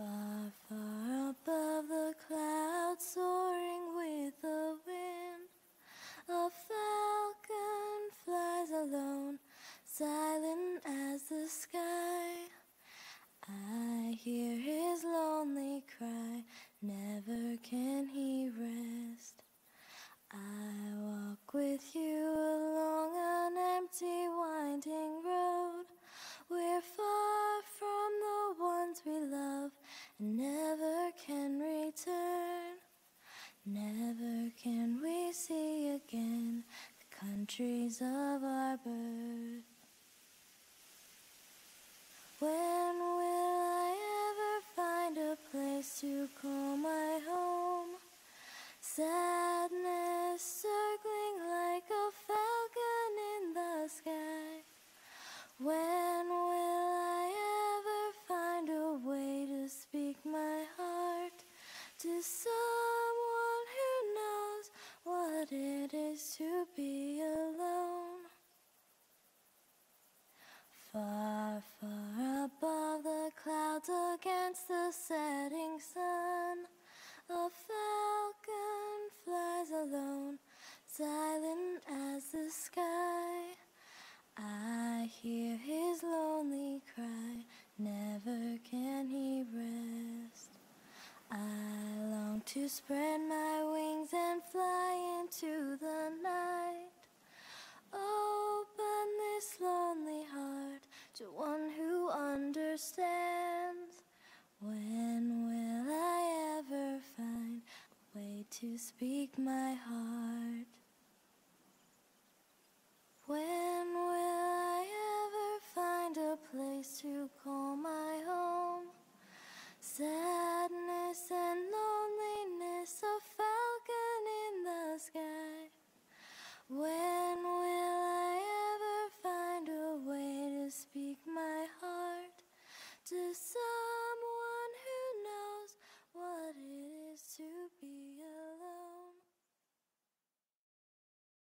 Far, far above the clouds, soaring with the wind, a falcon flies alone, silent as the sky. I hear his lonely cry, never can he rest. I walk with you never can return. Never can we see again the countries of our birth. When to someone who knows what it is to be alone? Far, far above the clouds against the setting sun, a to spread my wings and fly into the night. Open this lonely heart to one who understands. When will I ever find a way to speak my heart? When will I ever find a place to